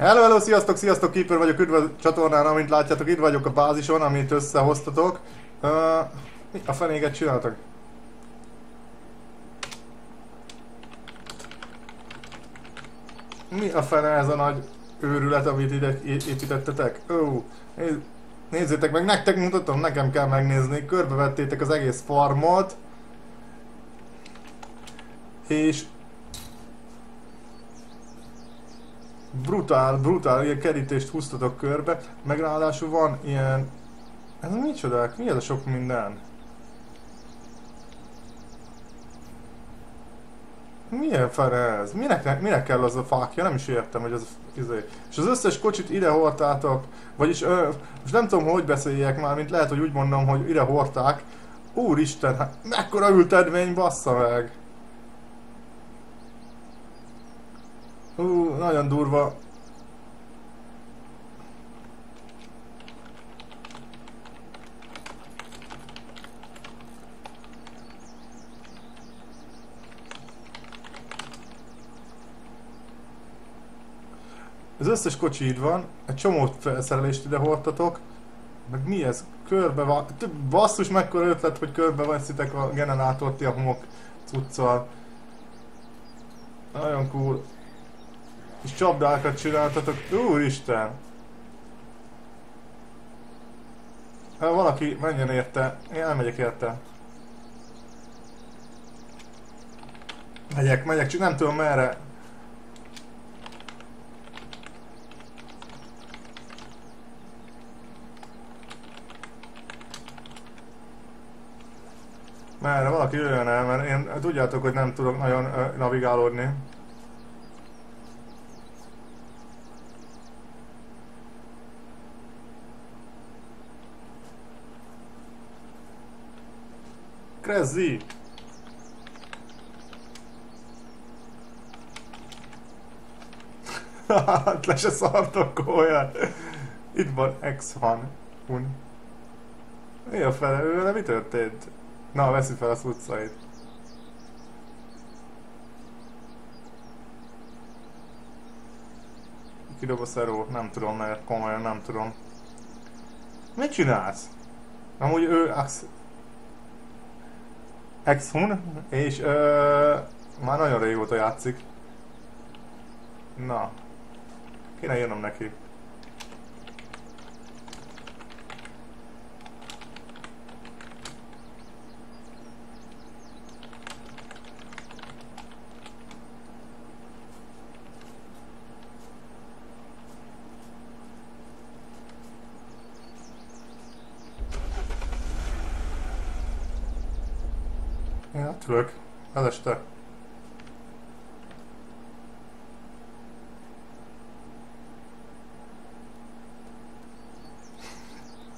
Hello, hello, sziasztok, sziasztok, Keeper vagyok, üdv a csatornán, amint látjátok, itt vagyok a bázison, amit összehoztatok. Uh, mi a fenéget csináltak? Mi a fene ez a nagy őrület, amit ide építettetek? Ó, oh, nézzétek meg, nektek mutatom, nekem kell megnézni. Körbevettétek az egész farmot. És brutál, brutál, ilyen kerítést húztatok körbe, meg ráadásul van ilyen... Ez micsodák? Mi ez a sok minden? Milyen fene ez? Minek, minek kell az a fákja? Nem is értem, hogy az izé. És az összes kocsit ide hordtátok, vagyis ö, most nem tudom, hogy beszéljek már, mint lehet, hogy úgy mondom, hogy ide hordták. Úristen, hát mekkora ültedmény, bassza meg! Hú, nagyon durva. Az összes kocsi itt van, egy csomó felszerelést ide hordtatok, meg mi ez? Körbe van, basszus mekkora ötlet, hogy körbe veszitek a generátort a homok cuccal. Nagyon cool. És csapdákat csináltatok. Úristen! Ha valaki menjen érte, én elmegyek érte. Megyek, megyek, csak nem tudom merre. Merre valaki jöjjön el, mert én tudjátok, hogy nem tudok nagyon navigálódni. Crazy! Hát le se szartok olyan. Itt van X-Han. Un. Mi a fele? Ő mi történt? Na, veszi fel az utcait. Kidob a szeró, nem tudom, mert komolyan nem tudom. Mit csinálsz? Amúgy ő Ex-Hun, és ö, már nagyon régóta játszik. Na, kéne írnom neki. Ja, ülök. Az este.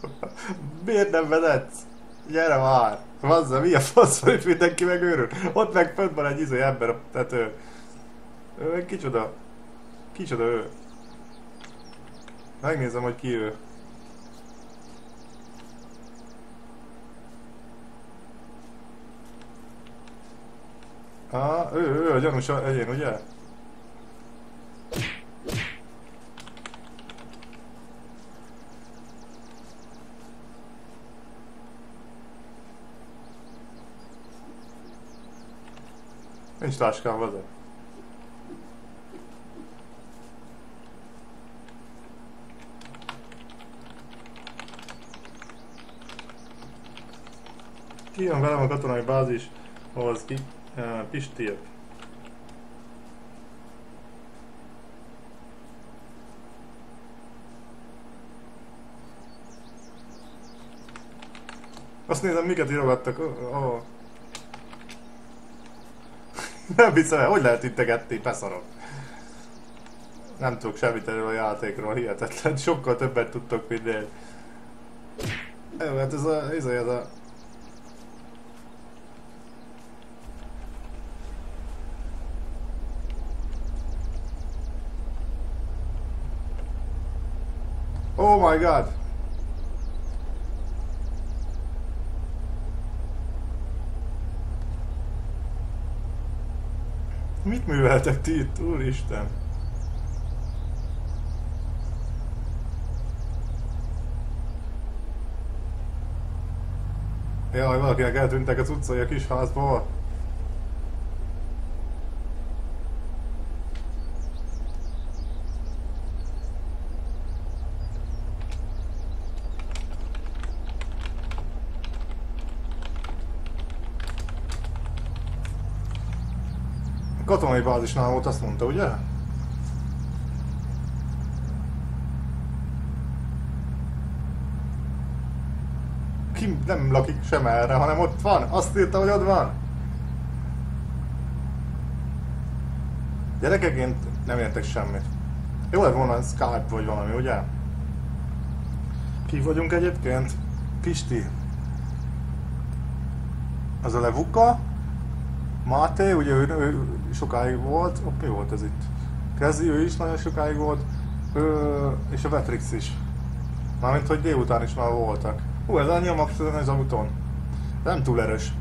Miért nem vezetsz? Gyere már! Vazza, mi a fasz, hogy mindenki megőrül? Ott meg fönt van egy izé ember a tető. Ő, kicsoda? Kicsoda ő? Megnézem, hogy ki ő. Ah, ő, ő a gyanús egyén, ugye? Nincs táskám, vezet. Ki jön velem a katonai bázishoz ki? Pistiért. Azt nézem, miket írogattak. Oh, oh. Nem hiszem el, hogy lehet integetni, beszarok. Nem tudok semmit erről a játékról, hihetetlen. Sokkal többet tudtok, mint én. Jó, hát ez a, ez a, ez a Oh my God. Mit műveltek ti itt, úristen? Jaj, valakinek eltűntek az utcai a kis házból. Katonai bázisnál volt, azt mondta, ugye? Ki nem lakik sem erre, hanem ott van. Azt írta, hogy ott van. Gyerekek, én nem értek semmit. Jó lett volna Skype vagy valami, ugye? Ki vagyunk egyébként? Pisti. Az a Levuka. Máté, ugye ő, ő sokáig volt. Ott mi volt ez itt? Kezi, ő is nagyon sokáig volt. Ő, és a Vetrix is. Mármint, hogy délután is már voltak. Hú, ez a max az autón. Nem túl erős.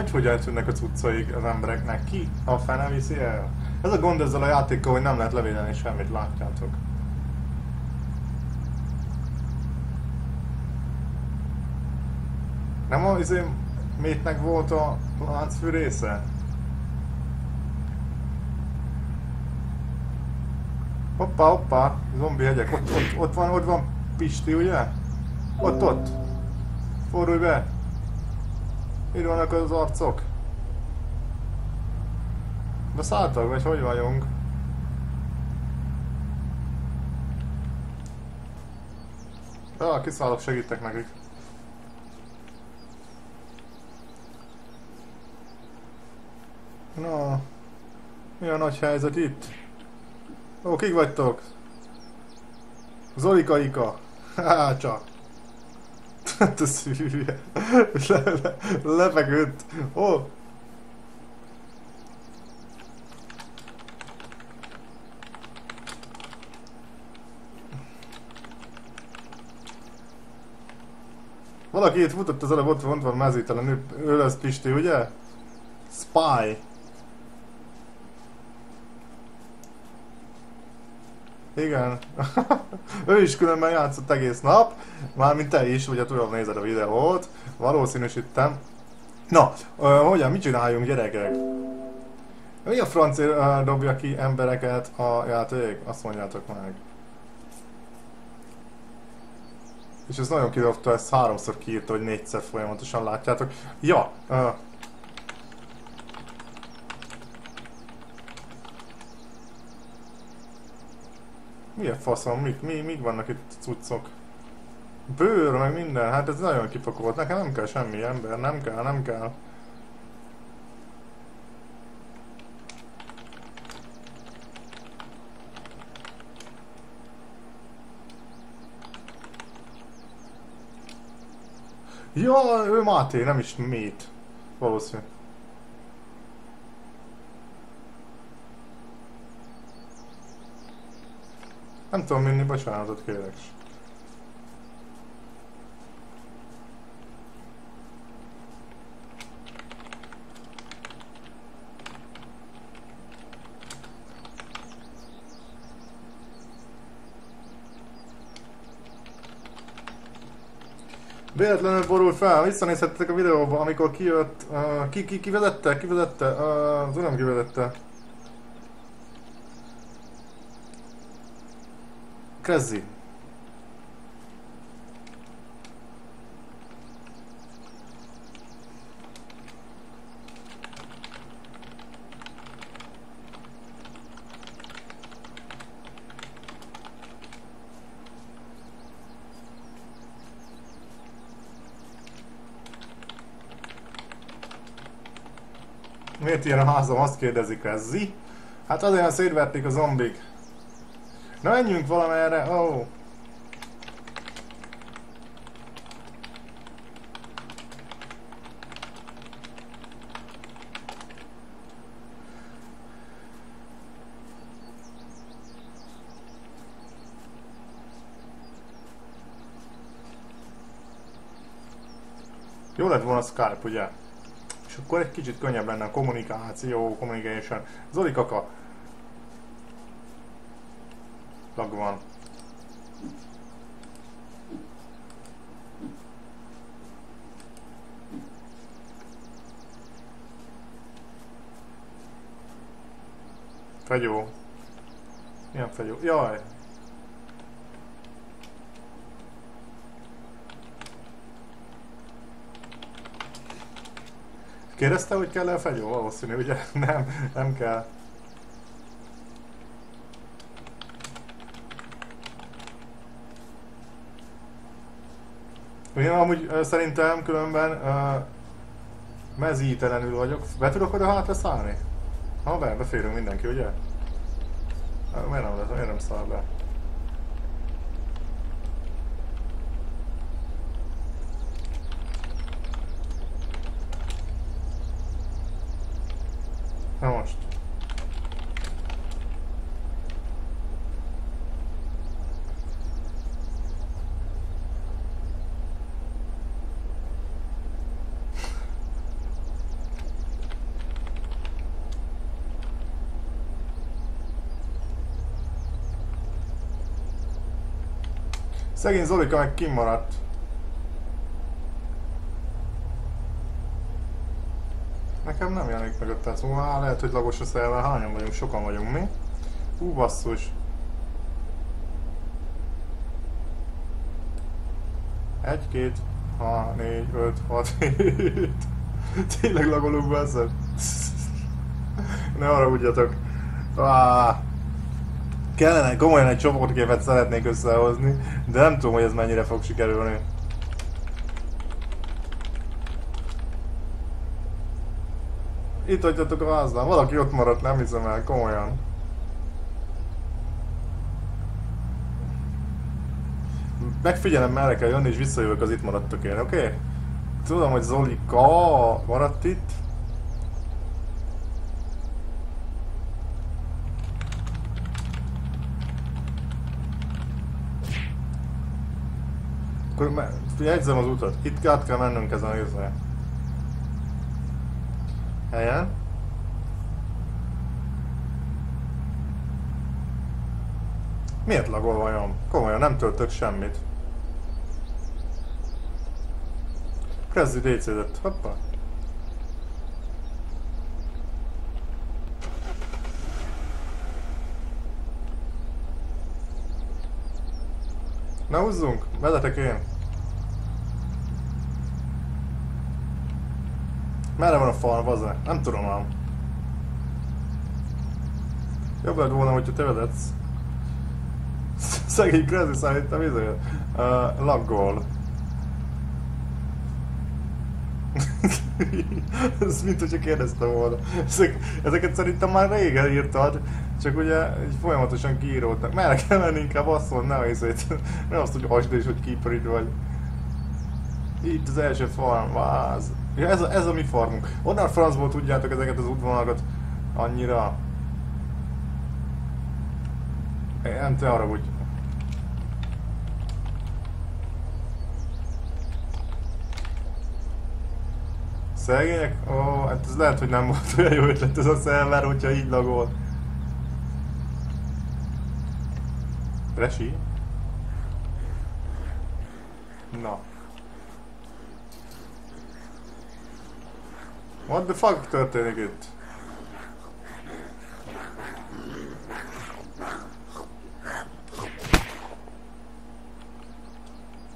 Hogy hogy eltűnnek a cuccaik az embereknek? Ki a fene viszi el? Ez a gond ezzel a játékkal, hogy nem lehet levédeni semmit, látjátok. Nem az izé Métnek volt a láncfű része? Hoppá, hoppá, zombi hegyek, ott, ott, ott van, ott van Pisti, ugye? Ott, ott. Fordulj be. Itt vannak az arcok. Beszálltak, vagy hogy vagyunk? Ja, kiszállok, segítek nekik. Na, mi a nagy helyzet itt? Ó, kik vagytok? Zolikaika. Há, csak. Hát ez hülye. Le, le, lefeküdt. Ó, Valaki itt futott az előbb, ott, ott van mezítelen, ő, ő lesz Pisti, ugye? Spy. Igen. ő is különben játszott egész nap, mármint te is, ugye tudom nézed a videót, valószínűsítem. Na, hogyan, mit csináljunk gyerekek? Mi a francia uh, dobja ki embereket a játék? Azt mondjátok meg. És ez nagyon kidobta, ezt háromszor kiírta, hogy négyszer folyamatosan látjátok. Ja, Mi a faszom? Mik, mi, mik vannak itt cuccok? Bőr, meg minden, hát ez nagyon kipakolt. Nekem nem kell semmi ember, nem kell, nem kell. Ja, ő Máté, nem is Mét. Valószínű. Nem tudom minni, bocsánatot kérek. Véletlenül borul fel, visszanézhettek a videóba, amikor kijött, uh, ki, ki, ki vezette, ki vezette, uh, az uram ki vezette. Krezi. Miért ilyen a házam? Azt kérdezik ez. Hát azért, szétverték a zombik. Na menjünk valamerre, ó. Oh. Jó lett volna Skype, ugye? És akkor egy kicsit könnyebb lenne a kommunikáció, communication. Zoli kaka, van. Fegyó. Milyen fegyó? Jaj! Kérdezte, hogy kell-e fegyó? Valószínű, ugye? Nem, nem kell. Én amúgy szerintem különben uh, mezítelenül vagyok. Be tudok oda hátra szállni? Ha be, beférünk mindenki, ugye? Miért nem, miért nem száll be? Na most. Szegény Zolika meg kimaradt. Nekem nem jelenik meg a tesz. Már lehet, hogy lagos a szerver. Hányan vagyunk? Sokan vagyunk mi? Hú, basszus. Egy, két, ha, négy, öt, hat, hét. Tényleg lagolunk beszed? Ne arra ugyatok. Ah. Kellene, komolyan egy csoportképet szeretnék összehozni, de nem tudom, hogy ez mennyire fog sikerülni. Itt hagyjatok a háznál, valaki ott maradt, nem hiszem el, komolyan. Megfigyelem, merre kell jönni, és visszajövök az itt maradtokért, oké? Okay? Tudom, hogy Zolika maradt itt. Akkor jegyzem az utat. Itt át kell mennünk ezen a izre. Helyen. Miért lagol vajon? Komolyan, nem töltök semmit. Prezzi DC-zett. Hoppa. Ne húzzunk, vezetek én. Merre van a farm, az Nem tudom ám. Jobb lett volna, hogyha te vezetsz. Szegény Crazy szerintem izé, uh, laggol. Ez mint hogyha kérdeztem volna. Ezek, ezeket szerintem már régen írtad, csak ugye így folyamatosan kiíródnak. Merre kell menni inkább mondani, ne, izét, ne azt, hogy hasd és hogy keeper vagy. Itt az első farm, váz. Ja, ez, a, ez a mi farmunk. Onnan francból tudjátok ezeket az útvonalakat annyira. Nem te arra úgy. Szegények? Ó, hát ez lehet, hogy nem volt olyan jó ötlet ez a szerver, hogyha így lagol. Resi? Na. What the fuck történik itt?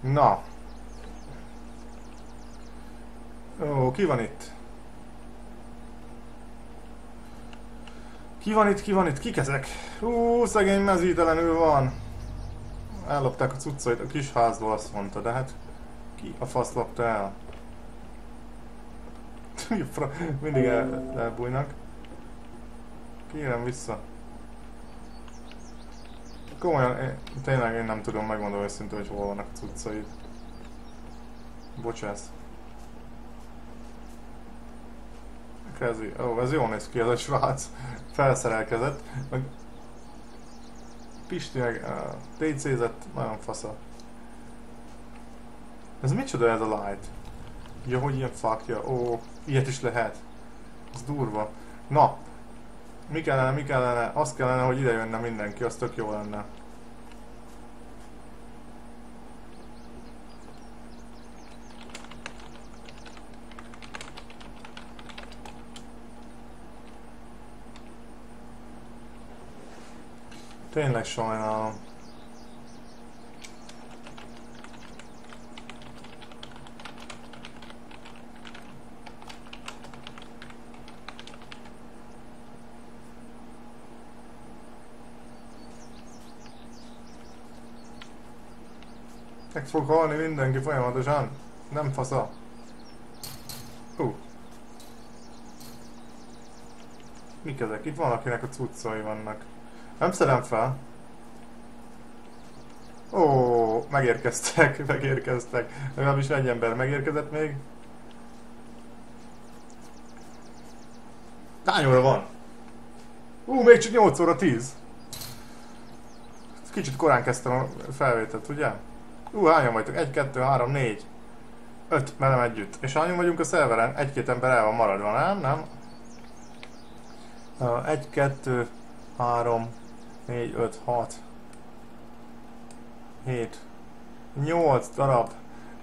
Na. Ó, ki van itt? Ki van itt, ki van itt, kik ezek? Hú, szegény mezítelenül van. Ellopták a cuccait a kis házból, azt mondta, de hát ki a fasz lopta el? Mindig el, elbújnak. Kérem vissza. Komolyan, én, tényleg én nem tudom megmondani őszintén, hogy hol vannak cuccaid. Bocsász. Kezi. Ó, ez jól néz ki, ez a srác. Felszerelkezett. Meg Pisti meg PC-zett, nagyon fasza. Ez micsoda ez a light? Ja, hogy ilyen fákja. Ó, ilyet is lehet. Ez durva. Na, mi kellene, mi kellene? Az kellene, hogy ide jönne mindenki, az tök jó lenne. Tényleg sajnálom. Meg fog halni mindenki folyamatosan. Nem fasza. Hú. Uh. Mik ezek? Itt van, akinek a cuccai vannak. Nem szedem fel. Ó, megérkeztek, megérkeztek. Legalábbis egy ember megérkezett még. Hány óra van? Ú, még csak 8 óra 10. Kicsit korán kezdtem a felvételt, ugye? Ú, hányan vagytok? 1, 2, 3, 4. 5 velem együtt. És hányan vagyunk a szerveren? Egy-két ember el van maradva, nem? Nem? 1, 2, 3, 4, 5, 6, 7, 8 darab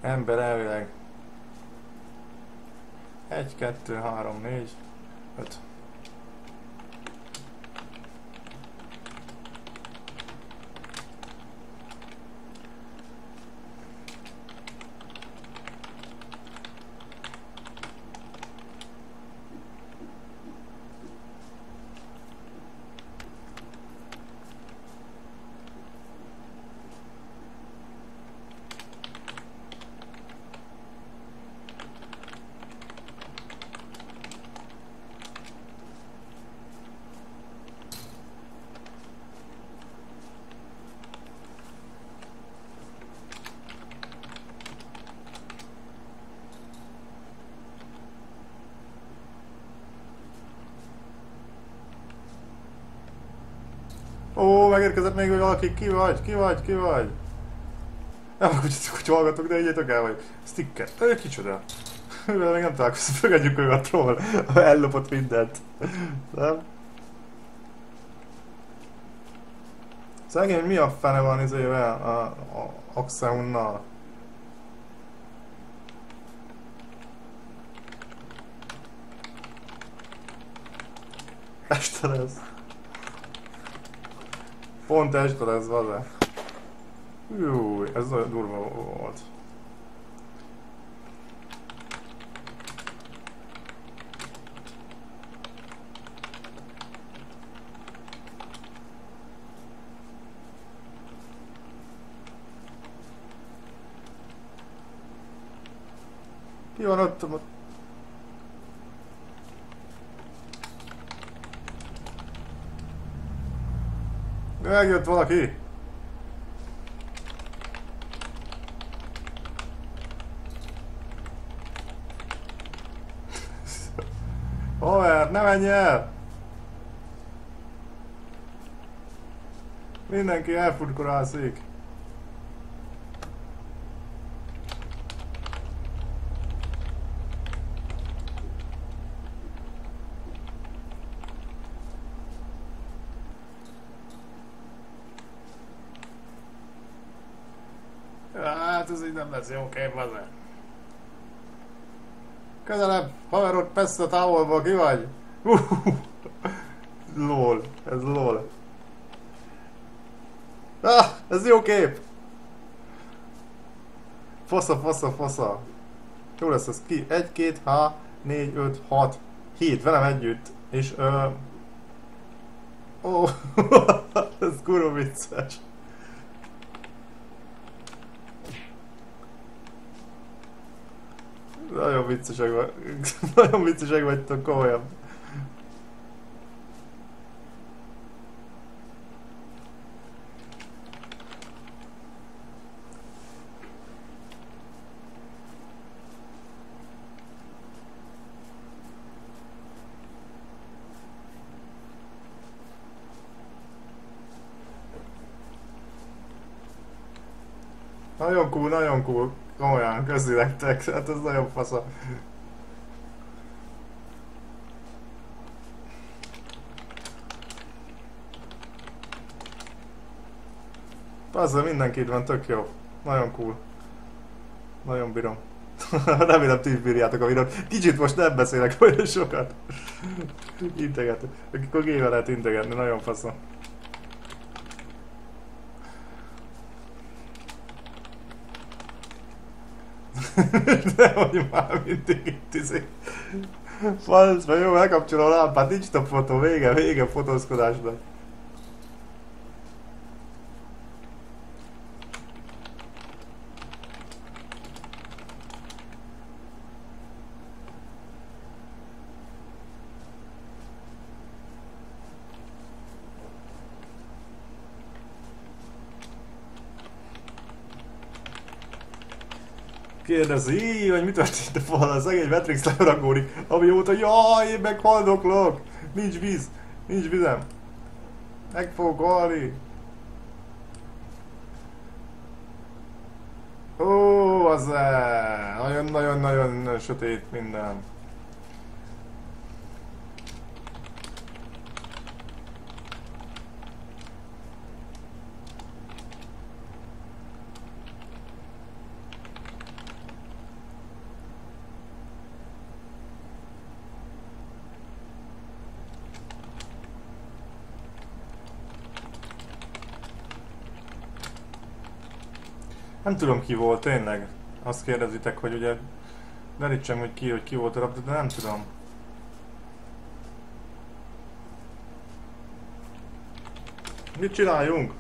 ember elvileg. 1, 2, 3, 4, 5. Ó, megérkezett még valaki, ki vagy, ki vagy, ki vagy? Nem, hogy, hogy hallgatok, de egyetek el, hogy sticker. Ő kicsoda? Mivel még nem találkoztam, fogadjuk ő a troll, ellopott mindent. Nem? Szegény mi a fene van izével a, a Axeunnal? Este lesz. Pont este lesz, vaze. Júj, ez nagyon durva volt. Ki van ott? Megjött valaki! Haver, ne menj el! Mindenki elfutkorászik. Jó kép, bazd Közelebb, haverod, persze távolba, ki vagy? Uh, lol, ez lol. Ah, ez jó kép! Fasza, fasza, fasza. Jó lesz ez ki. 1, 2, H, 4, 5, 6, 7, velem együtt. És ö... Ó, oh, ez kurva vicces. Nagyon viccesek vagy. Nagyon viccesek vagytok, komolyan. Nagyon cool, nagyon cool. Komolyan, köszi nektek, hát ez nagyon fasza. Azzal mindenki itt van, tök jó. Nagyon cool. Nagyon bírom. Remélem ti is bírjátok a videót. Kicsit most nem beszélek olyan sokat. Integet. Akkor gével lehet integetni, nagyon faszom. Nehogy már mindig itt izé. Falsz, jó, megkapcsolom a lámpát, nincs több fotó, vége, vége fotózkodásnak. Kérdezi, hogy mi történt a fal, a szegény Matrix leragódik, amióta jaj, én meghaldoklok! Nincs víz, nincs vizem. Meg fogok halni. Ó, az nagyon-nagyon-nagyon sötét minden. Nem tudom ki volt, tényleg. Azt kérdezitek, hogy ugye derítsem, hogy ki, hogy ki volt a rab, de nem tudom. Mit csináljunk?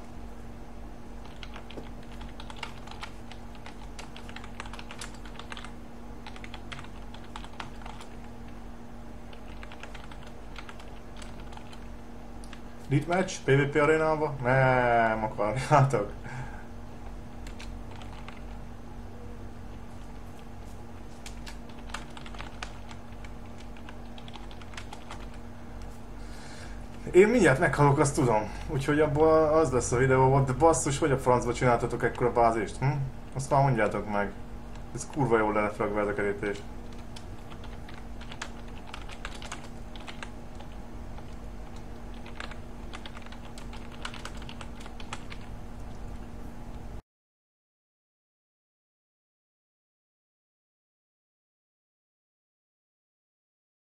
Lit match? PvP arénába? Nem akarjátok. Én mindjárt meghalok, azt tudom. Úgyhogy abból az lesz a videó, de basszus, hogy a francba csináltatok ekkora bázist, hm? Azt már mondjátok meg. Ez kurva jól lenne ez a kerítés.